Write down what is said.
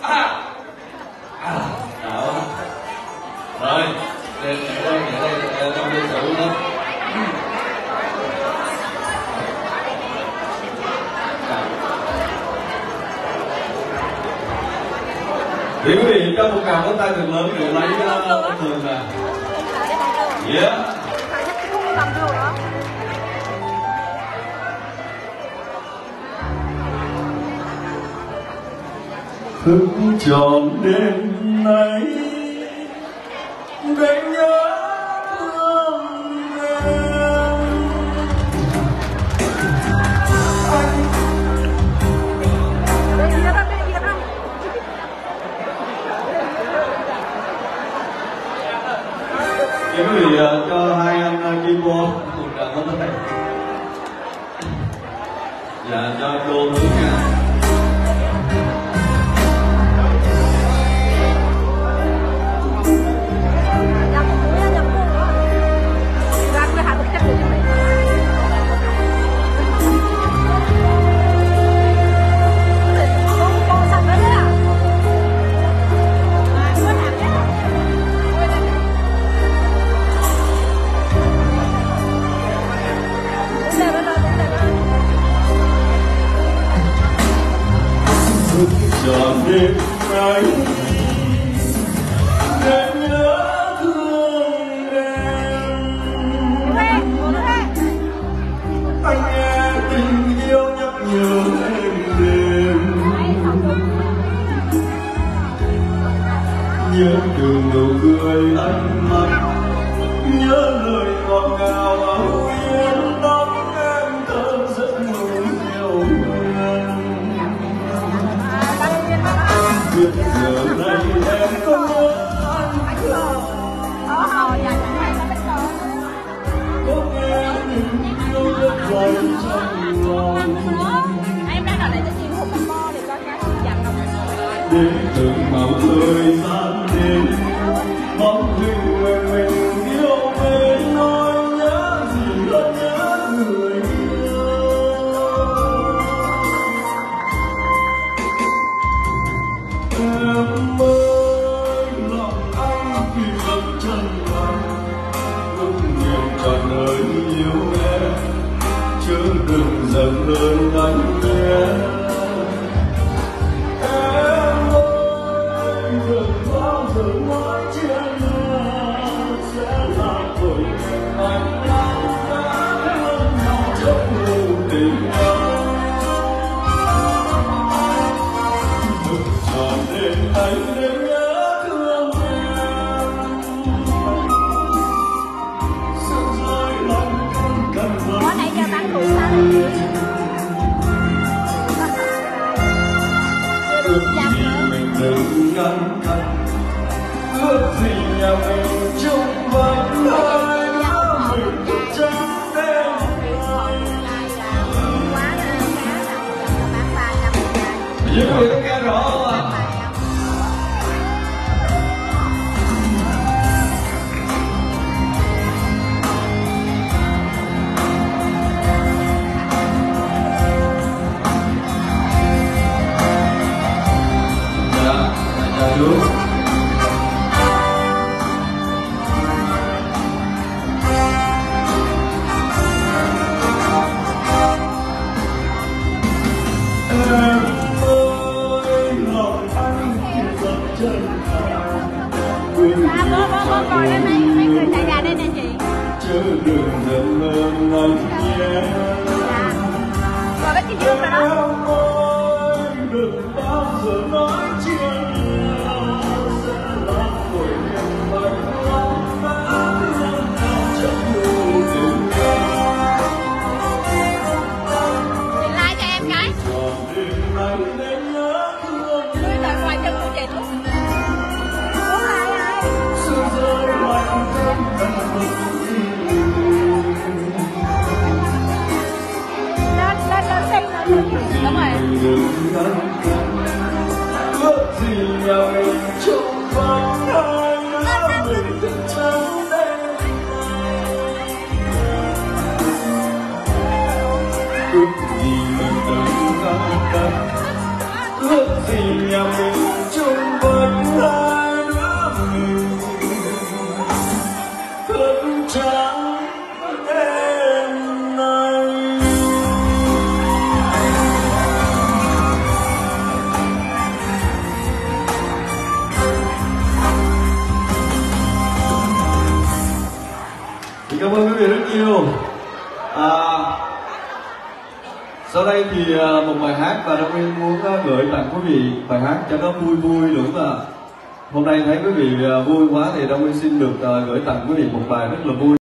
à. À, đó. rồi để để đây để đây để trong lịch sử đó vị cho một tràng vỗ tay thật lớn để lấy uh, thường nè yeah thức tròn đêm nay. Đánh nhớ thương em. Anh Thì quý vị cho hai anh ờ, Kim Bo một tràng vỗ tay Dạ cho cô nữa nha đêm nay. Để nhớ thương em. Anh nghe tình yêu nhấp nhớ em đêm. Nhớ đường nụ cười anh mắt nhớ lời ngọt ngào âu yếm tóc em đang ở lại cho chị một con bo để con gái chị dặn đồng để từng màu thời gian đến bóng hình người mình yêu bên nỗi nhớ gì luôn nhớ người yêu em ơi lòng anh vì vẫn chân thành nguyện cả đời yêu em chứ đừng giận hơn anh nhé. Em ơi, đừng bao giờ nói chuyện nào sẽ là tội anh đã thương nhau trong nhiều tình yêu đừng tròn anh quên à bố bố bố coi đây mấy mấy người tại nhà đây nè chị đừng giận anh nhé dạ rồi cái chị dương rồi đó lạnh trong tâm xinh lên rồi đừng ngăn ước gì nhà mình chung vơi trắng đêm nay thì cảm ơn quý vị rất nhiều à, sau đây thì à, một bài hát và Đông viên muốn à, gửi tặng quý vị bài hát cho nó vui vui đúng không ạ? Hôm nay thấy quý vị à, vui quá thì Đông Nguyên xin được à, gửi tặng quý vị một bài rất là vui.